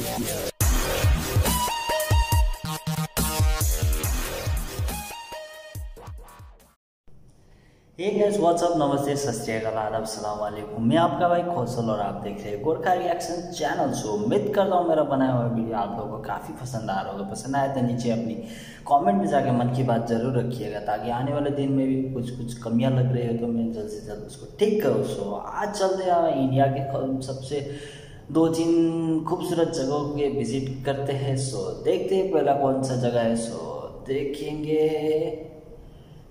Hey guys what's up नमस्ते सत आदाब सलाम वालेकुम। मैं आपका भाई खोसल और आप देख रहे हैं गोरखा रिएक्शन चैनल सो उम्मीद करता हूँ मेरा बनाया हुआ वीडियो आप लोगों को काफ़ी पसंद आ रहा होगा। पसंद आया तो नीचे अपनी कमेंट में जाके मन की बात ज़रूर रखिएगा, ताकि आने वाले दिन में भी कुछ कुछ कमियाँ लग रही हो तो मैं जल्द से जल्द उसको ठीक करूँ। सो आज चलते हैं इंडिया के सबसे दो तीन खूबसूरत जगहों के विज़िट करते हैं सो देखते हैं पहला कौन सा जगह है सो देखेंगे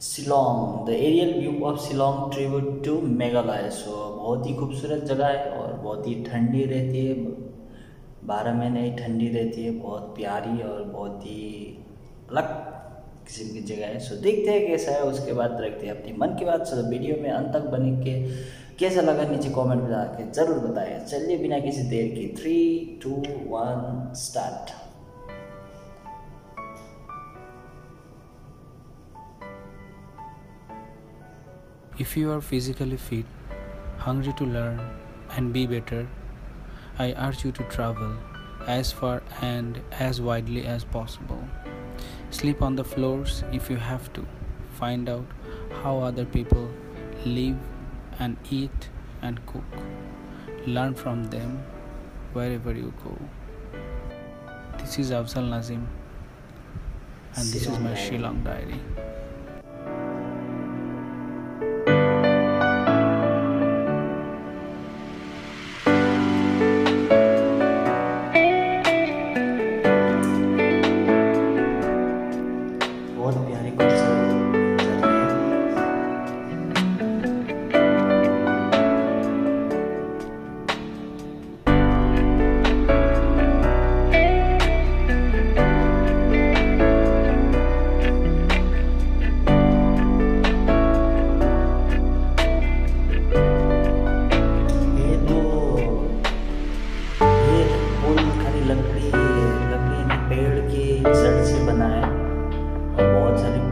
Shillong the aerial view of Shillong tribute to Meghalaya so बहुत ही खूबसूरत जगह है और बहुत ही ठंडी रहती है, बारह महीने ही ठंडी रहती है, बहुत प्यारी और बहुत ही अलग किस्म की जगह है सो देखते हैं कैसा है, उसके बाद रखते हैं अपनी मन की बात सो वीडियो में अंत तक बने के कैसा लगा नीचे कमेंट में जाके ज़रूर बताएं चलिए बिना किसी देर की three two one start If you are physically fit, hungry to learn and be better, I urge you to travel as far and as widely as possible. Sleep on the floors if you have to. Find out how other people live and eat and cook. Learn from them wherever you go. This is Afzal Nazim, and this is my Shillong diary. I want to.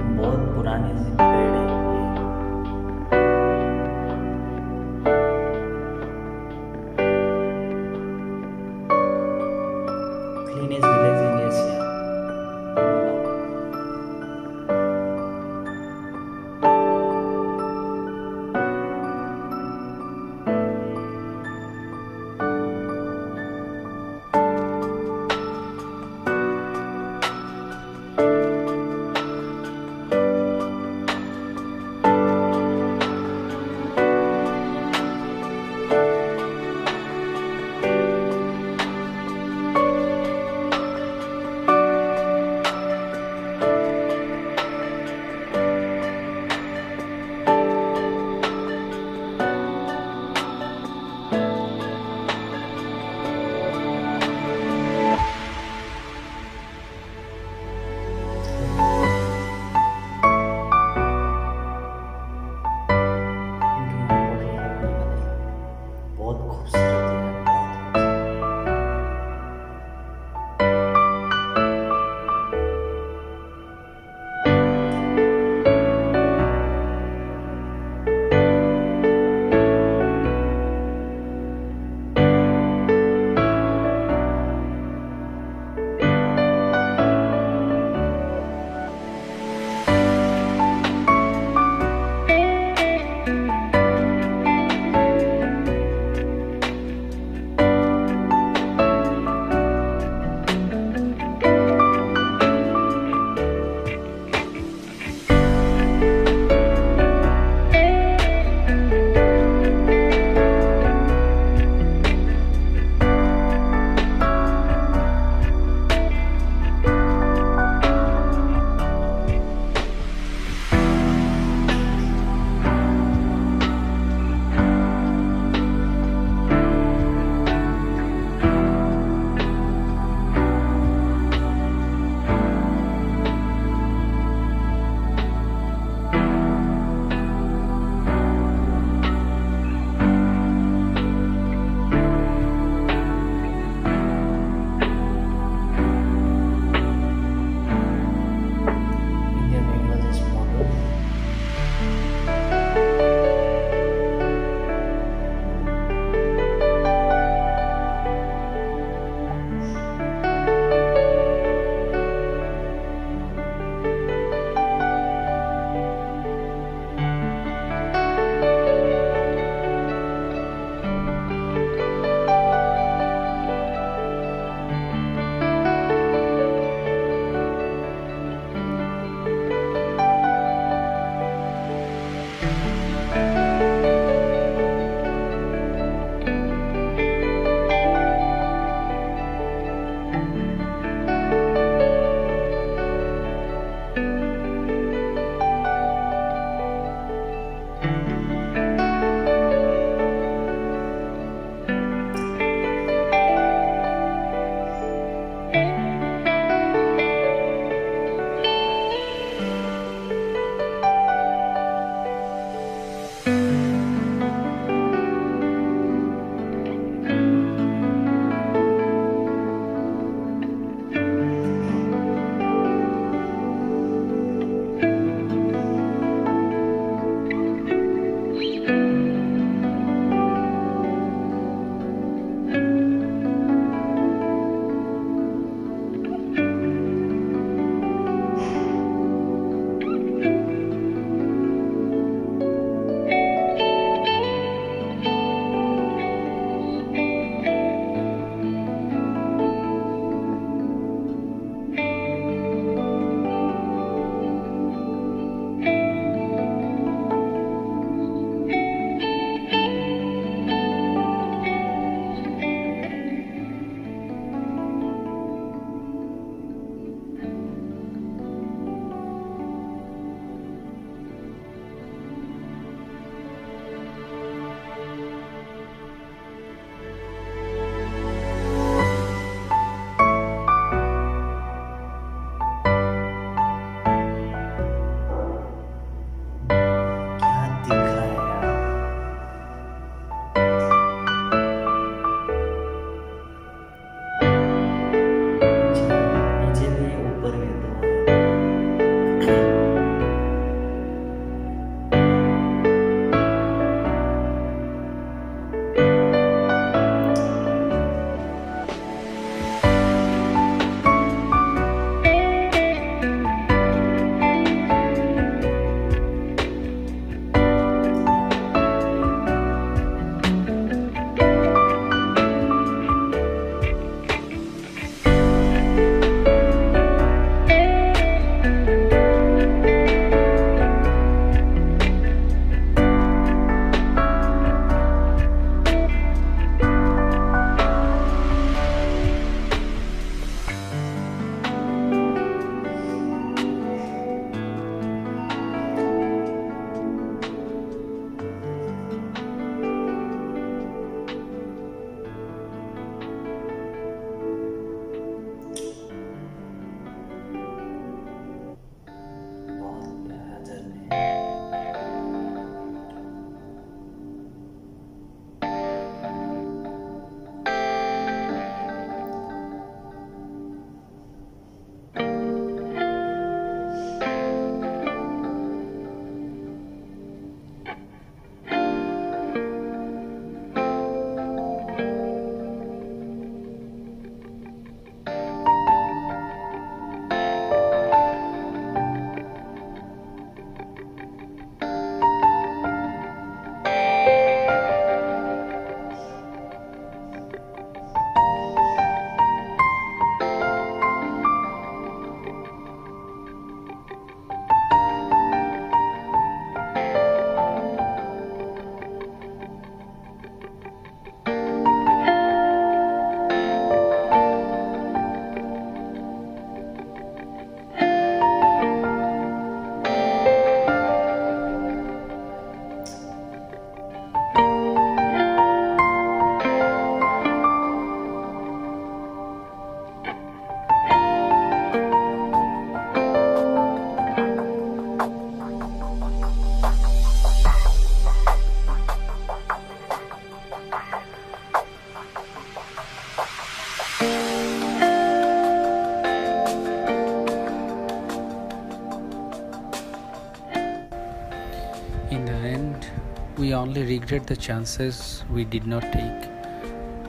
Only regret the chances we did not take.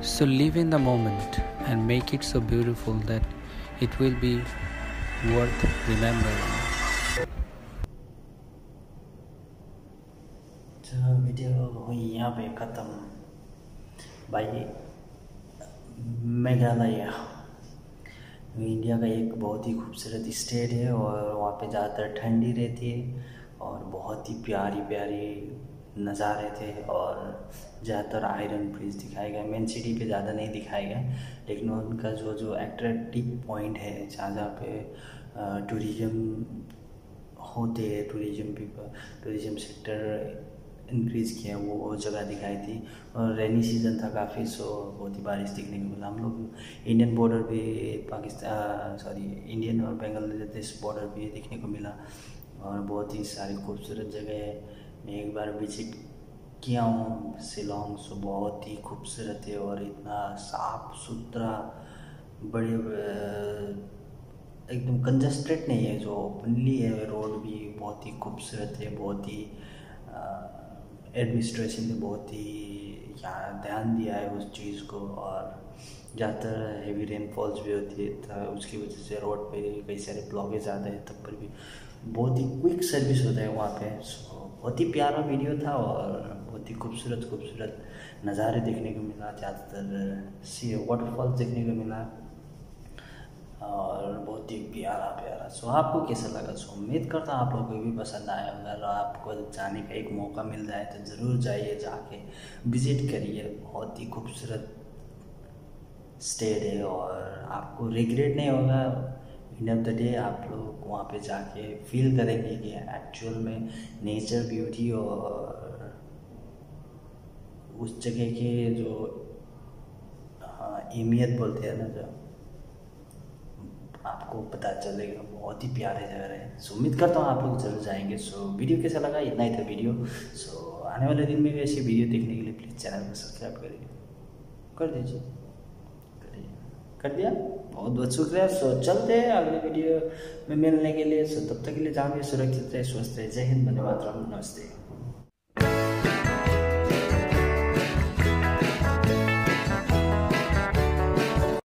So live in the moment and make it so beautiful that it will be worth remembering. तो video हुई यहाँ पे ख़त्म भाई Meghalaya India का एक बहुत ही खूबसूरत स्टेट है और वहाँ पे ज़्यादातर ठंडी रहती है और बहुत ही प्यारी प्यारी नज़ारे थे और ज़्यादातर आयरन ब्रिज दिखाए गए। मेन सिटी पे ज़्यादा नहीं दिखाए गए, लेकिन उनका जो जो एट्रैक्टिव पॉइंट है, जहाँ जहाँ पे टूरिज़म होते हैं tourism people tourism sector increase किया, वो जगह दिखाई थी। और रेनी सीज़न था काफ़ी सो बहुत ही बारिश दिखने को मिला। हम लोग इंडियन बॉर्डर भी पाकिस्तान सॉरी इंडियन और बांग्लादेश बॉर्डर भी देखने को मिला। और बहुत ही सारी खूबसूरत जगह है। एक बार विज़िट किया हूँ, शिलोंग सो बहुत ही खूबसूरत है और इतना साफ़ सुथरा, बड़े एकदम कंजस्टेड नहीं है, जो ओपनली है रोड भी बहुत ही खूबसूरत है, बहुत ही एडमिनिस्ट्रेशन ने बहुत ही यहाँ ध्यान दिया है उस चीज़ को और ज़्यादातर हेवी रेनफॉल्स भी होती है तो उसकी वजह से रोड पे कई सारे ब्लॉकेज आते हैं, तब पर भी बहुत ही क्विक सर्विस होता है वहाँ पे सो बहुत ही प्यारा वीडियो था और बहुत ही खूबसूरत खूबसूरत नज़ारे देखने को मिला, ज़्यादातर सी वाटरफॉल्स देखने को मिला और बहुत ही प्यारा प्यारा। सो आपको कैसा लगा? सो उम्मीद करता हूँ आप लोगों को भी पसंद आया अगर आपको जाने का एक मौका मिल जाए तो ज़रूर जाइए, जाके विज़िट करिए। बहुत ही खूबसूरत स्टेट है और आपको रिग्रेट नहीं होगा। इन ऑफ़ द डे आप लोग वहाँ पे जाके फील करेंगे कि एक्चुअल में नेचर ब्यूटी और उस जगह के जो हाँ अहमियत बोलते हैं ना जो, आपको पता चलेगा। बहुत ही प्यारे जगह है सो उम्मीद करता हूँ आप लोग ज़रूर जाएँगे। सो वीडियो कैसा लगा? इतना ही था वीडियो सो आने वाले दिन में भी ऐसी वीडियो देखने के लिए प्लीज़ चैनल को सब्सक्राइब करिए। कर दीजिए। कर दिया। बहुत बहुत शुक्रिया। सो चलते हैं अगले वीडियो में मिलने के लिए। सो तब तक के लिए जाओगे सुरक्षित रहे, स्वस्थ रहे। जय हिंद। धन्यवाद नमस्ते।